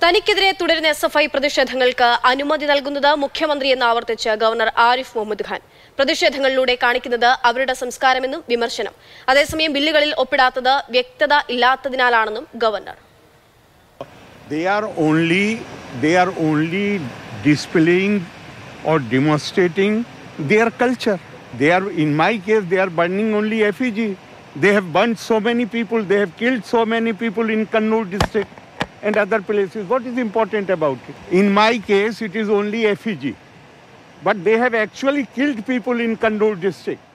തനിക്കെതിരെ തുടരുന്ന S F I പ്രതിഷേധങ്ങൾക്ക് അനുമതി നൽകുന്നത് മുഖ്യമന്ത്രിയെന്ന് ആവർത്തിച്ച് ഗവർണർ ആരിഫ് മുഹമ്മദ് ഖാൻ പ്രതിഷേധങ്ങളിലൂടെ കാണിക്കുന്നത് അവരുടെ സംസ്കാരമെന്നും വിമർശനം അതേസമയം ബില്ലുകളിൽ ഒപ്പിടാത്തത് വ്യക്തത ഇല്ലാത്തതിനാലാണെന്നും governor They are, in my case, they are burning only effigy. They have burned so many people. They have killed so many people in Kannur district. And other places. What is important about it? In my case it is only effigy. But they have actually killed people in kannur district